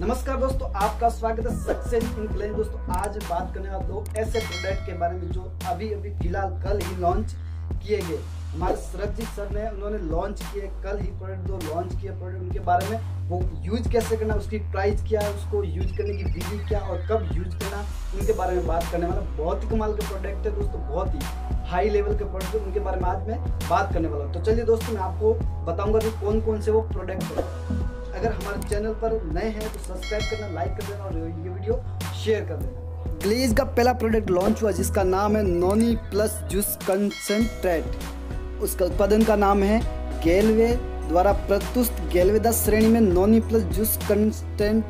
नमस्कार दोस्तों, आपका स्वागत है सक्सेस इन प्लेन दोस्तों, आज बात करने वाले दो ऐसे प्रोडक्ट के बारे में जो अभी अभी फ़िलहाल कल ही लॉन्च किए गए। हमारे सरजीत सर ने, उन्होंने लॉन्च किए, कल ही प्रोडक्ट दो लॉन्च किए प्रोडक्ट उनके बारे में वो यूज़ कैसे करना, उसकी प्राइस क्या है, उसको यूज़ करने की विधि क्या और कब यूज़ करना उनके बारे में बात करने वाला बहुत ही कमाल के प्रोडक्ट है दोस्तों, बहुत ही हाई लेवल के प्रोडक्ट है, उनके बारे में आज मैं बात करने वाला हूँ। तो चलिए दोस्तों, मैं आपको बताऊँगा कि कौन कौन से वो प्रोडक्ट है। अगर हमारे चैनल पर नए हैं तो सब्सक्राइब करना लाइक कर देना और ये वीडियो शेयर कर देना। ग्लेज का पहला प्रोडक्ट लॉन्च हुआ, जिसका नाम है नोनी प्लस जूस कंसेंट्रेट। उसका उत्पादन का नाम है गेलवे द्वारा प्रस्तुत गेलवेदा श्रेणी में नोनी प्लस जूस कंसेंट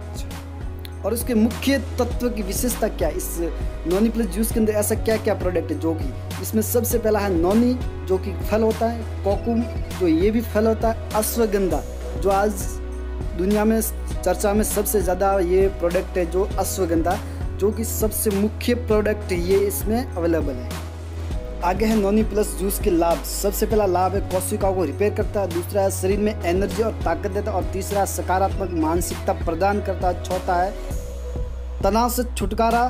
और उसके मुख्य तत्व की विशेषता क्या इस नोनी प्लस जूस के अंदर ऐसा क्या क्या प्रोडक्ट है जो कि इसमें सबसे पहला है नोनी, जो कि फल होता है, कोकुम, जो ये भी फल होता है, अश्वगंधा, जो आज दुनिया में चर्चा में सबसे ज़्यादा ये प्रोडक्ट है जो अश्वगंधा, जो कि सबसे मुख्य प्रोडक्ट ये इसमें अवेलेबल है। आगे है नोनी प्लस जूस के लाभ। सबसे पहला लाभ है कोशिकाओं को रिपेयर करता है दूसरा है शरीर में एनर्जी और ताकत देता है और तीसरा सकारात्मक मानसिकता प्रदान करता। है चौथा है तनाव से छुटकारा।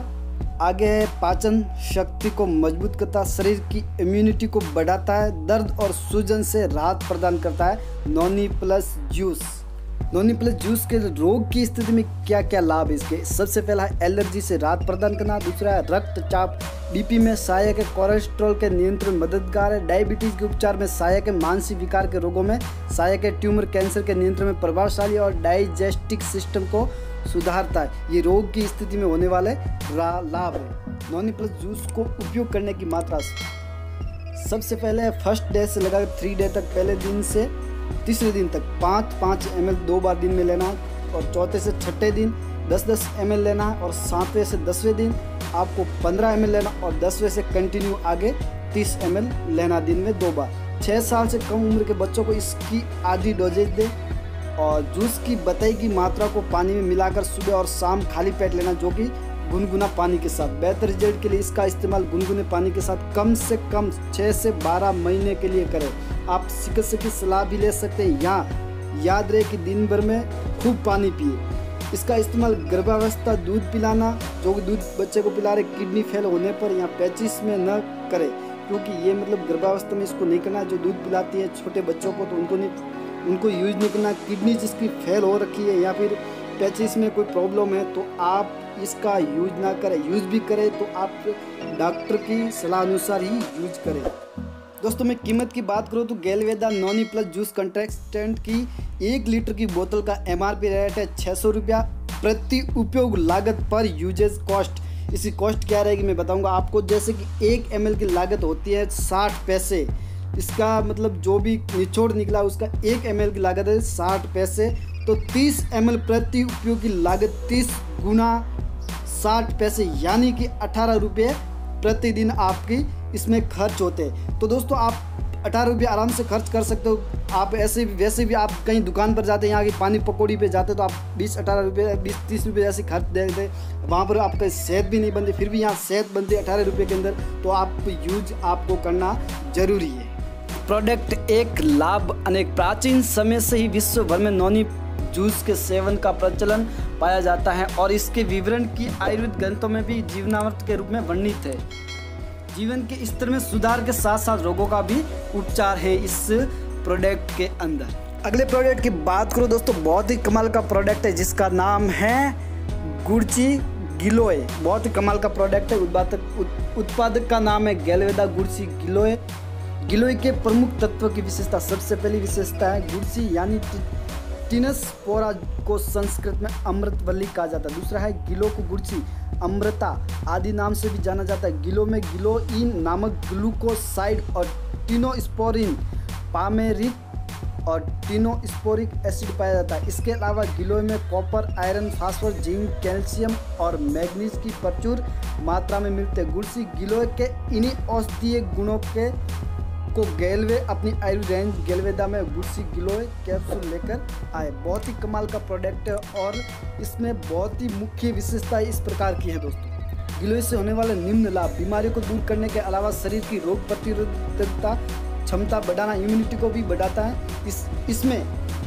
आगे है पाचन शक्ति को मज़बूत करता है शरीर की इम्यूनिटी को बढ़ाता है, दर्द और सूजन से राहत प्रदान करता है noni plus juice. Noni plus juice के रोग की स्थिति में क्या क्या लाभ इसके? सबसे पहला है एलर्जी से राहत प्रदान करना, दूसरा है रक्तचाप। बीपी में सहायक है, कोलेस्ट्रॉल के नियंत्रण मददगार है, डायबिटीज़ के उपचार में सहायक है, मानसिक विकार के रोगों में सहायक है, ट्यूमर कैंसर के नियंत्रण में प्रभावशाली और डाइजेस्टिक सिस्टम को सुधारता है। ये रोग की स्थिति में होने वाले लाभ है। नोनी प्लस जूस को उपयोग करने की मात्रा सबसे पहले फ़र्स्ट डे से लगाकर थ्री डे तक, पहले दिन से तीसरे दिन तक पाँच पाँच एम दो बार दिन में लेना और चौथे से छठे दिन दस दस एम लेना और सातवें से दसवें दिन आपको पंद्रह एम लेना और दसवें से कंटिन्यू आगे तीस एम लेना दिन में दो बार। छः साल से कम उम्र के बच्चों को इसकी आधी डोजेज दें और जूस की बतई की मात्रा को पानी में मिलाकर सुबह और शाम खाली पेट लेना जो कि गुनगुना पानी के साथ। बेहतर रिज़ल्ट के लिए इसका इस्तेमाल गुनगुने पानी के साथ कम से कम छः से बारह महीने के लिए करें। आप चिकित्सक की सलाह भी ले सकते हैं। या याद रहे कि दिन भर में खूब पानी पिए। इसका इस्तेमाल गर्भावस्था दूध पिलाना, जो दूध बच्चे को पिला रहे किडनी फेल होने पर या पैचिस में न करें, क्योंकि ये मतलब गर्भावस्था में इसको नहीं करना। जो दूध पिलाती है छोटे बच्चों को तो उनको नहीं, उनको यूज़ नहीं करना। किडनी जिसकी फेल हो रखी है या फिर पैचिस में कोई प्रॉब्लम है तो आप इसका यूज़ ना करें, यूज़ भी करें तो आप डॉक्टर की सलाह अनुसार ही यूज़ करें। दोस्तों, मैं कीमत की बात करूँ तो गैलवेदा नॉनी प्लस जूस कंट्रेक्सटेंट की एक लीटर की बोतल का एमआरपी रेट है छः सौ रुपया। प्रति उपयोग लागत पर यूजेज कॉस्ट। इसकी कॉस्ट क्या रहेगी मैं बताऊँगा आपको। जैसे कि एक एम की लागत होती है साठ पैसे। इसका मतलब जो भी निचोड़ निकला उसका एक एम की लागत है साठ पैसे। तो 30 एम प्रति उपयोग की लागत 30 गुना साठ पैसे, यानी कि अठारह रुपये प्रतिदिन आपकी इसमें खर्च होते हैं। तो दोस्तों, आप अठारह रुपये आराम से खर्च कर सकते हो। आप ऐसे भी, वैसे भी आप कहीं दुकान पर जाते हैं, यहाँ की पानी पकौड़ी पे जाते तो आप बीस, अठारह रुपये, बीस, तीस रुपये जैसे खर्च दे देते वहाँ पर आपका सेहत भी नहीं बनती, फिर भी यहाँ सेहत बनती है अठारह रुपये के अंदर तो आप यूज़ आपको करना ज़रूरी है। प्रोडक्ट एक लाभ अनेक। प्राचीन समय से ही विश्व भर में नौनी जूस के सेवन का प्रचलन पाया जाता है और इसके विवरण की आयुर्वेद ग्रंथों में भी जीवनावर्त के रूप में वर्णित है। जीवन के स्तर में सुधार के साथ साथ रोगों का भी उपचार है इस प्रोडक्ट के अंदर। अगले प्रोडक्ट की बात करो दोस्तों, बहुत ही कमाल का प्रोडक्ट है जिसका नाम है गुड़ची गिलोय। बहुत ही कमाल का प्रोडक्ट है। उत्पादक उत्पादक का नाम है गैलवेदा गुड़सी गिलोय। गिलोय के प्रमुख तत्व की विशेषता, सबसे पहली विशेषता है गुड़सी यानी टिनस पोरा को संस्कृत में अमृतवल्ली कहा जाता है। दूसरा है गिलो को गुड़ची अमृता आदि नाम से भी जाना जाता है। गिलो में गिलोइन नामक ग्लूकोसाइड और टिनोस्पोरिन, पामेरिक और टिनोस्पोरिक एसिड पाया जाता है। इसके अलावा गिलो में copper, iron phosphor zinc, calcium और मैग्नीज की प्रचुर मात्रा में मिलते गुड़सी गिलोय के इन्हीं औषधीय गुणों के को गेलवे, अपनी आयु रेंज गेलवेदा में गुस्सी गिलोय कैप्सूल लेकर आए। बहुत ही कमाल का प्रोडक्ट है और इसमें बहुत ही मुख्य विशेषता इस प्रकार की है दोस्तों। गिलोय से होने वाले निम्न लाभ, बीमारियों को दूर करने के अलावा शरीर की रोग प्रतिरोधकता, क्षमता बढ़ाना इम्यूनिटी को भी बढ़ाता है। इस, इसमें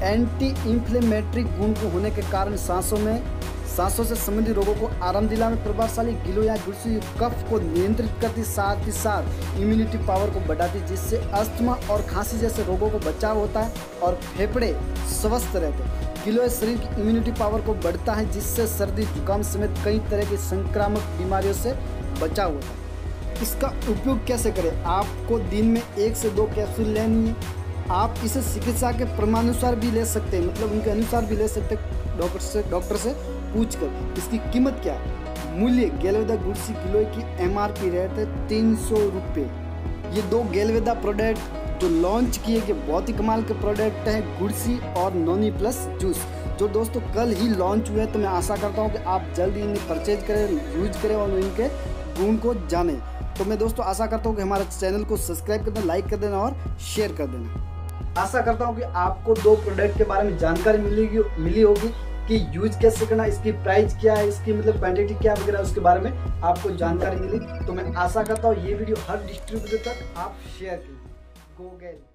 एंटी इंफ्लेमेटरी गुण को होने के कारण सांसों में सांसों से संबंधित रोगों को आराम दिलाने, प्रभावशाली गिलो या गुड़सी कफ को नियंत्रित करती साथ ही साथ इम्यूनिटी पावर को बढ़ाती, जिससे अस्थमा और खांसी जैसे रोगों को बचाव होता है और फेफड़े स्वस्थ रहते गिलोय शरीर की इम्यूनिटी पावर को बढ़ता है, जिससे सर्दी, जुकाम समेत कई तरह की संक्रामक बीमारियों से बचाव होता है। इसका उपयोग कैसे करें? आपको दिन में एक से दो कैप्सूल लेनी है। आप इसे चिकित्सा के प्रमाणानुसार भी ले सकते हैं मतलब उनके अनुसार भी ले सकते हैं। डॉक्टर से डॉक्टर से पूछ कर इसकी कीमत क्या है? मूल्य गेलवेदा गुड़सी किलो की एम आर रेट है तीन सौ रुपये ये दो गेलवेदा प्रोडक्ट जो लॉन्च किए गए बहुत ही कमाल के प्रोडक्ट हैं, गुड़सी और नोनी प्लस जूस। जो दोस्तों कल ही लॉन्च हुए तो मैं आशा करता हूँ कि आप जल्दी इन्हें परचेज करें यूज़ करें और इनके गुण को जानें। तो मैं दोस्तों आशा करता हूँ कि हमारे चैनल को सब्सक्राइब कर देना लाइक कर देना और शेयर कर देना आशा करता हूँ कि आपको दो प्रोडक्ट के बारे में जानकारी मिलेगी मिली होगी। कि यूज़ कैसे करना, इसकी प्राइस क्या है, इसकी मतलब क्वांटिटी क्या वगैरह, उसके बारे में आपको जानकारी मिली। तो मैं आशा करता हूँ ये वीडियो हर डिस्ट्रीब्यूटर तक आप शेयर कीजिए। Google